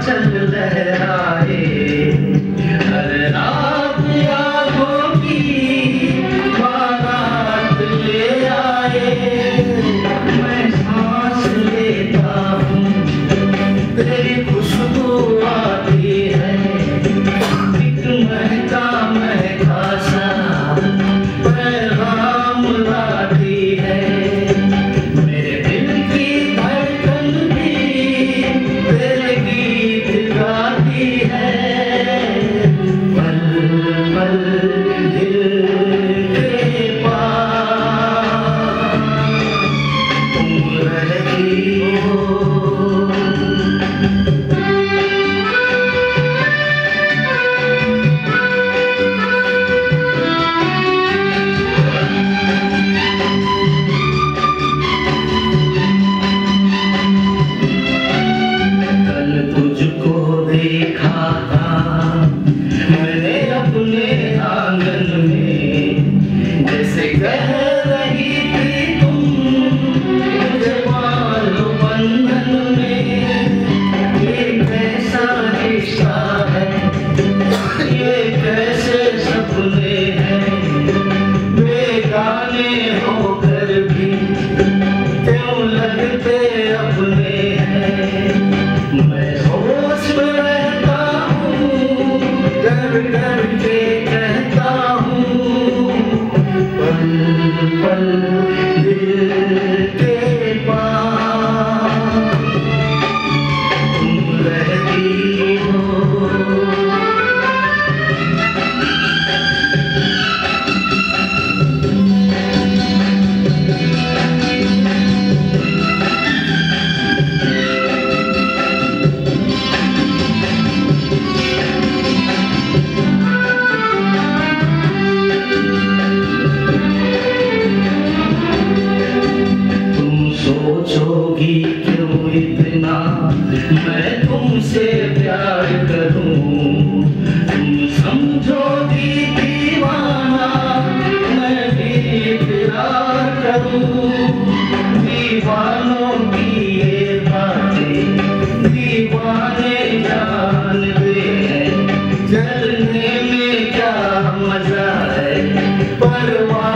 चल लहराए देखा पल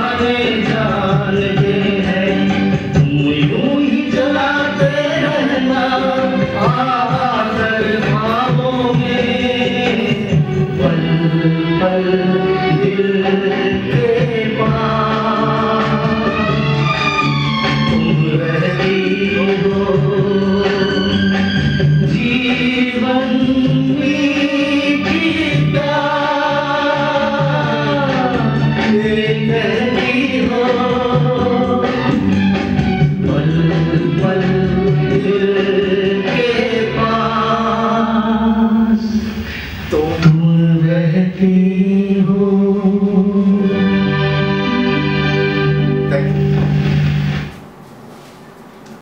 तुम्हारे जान के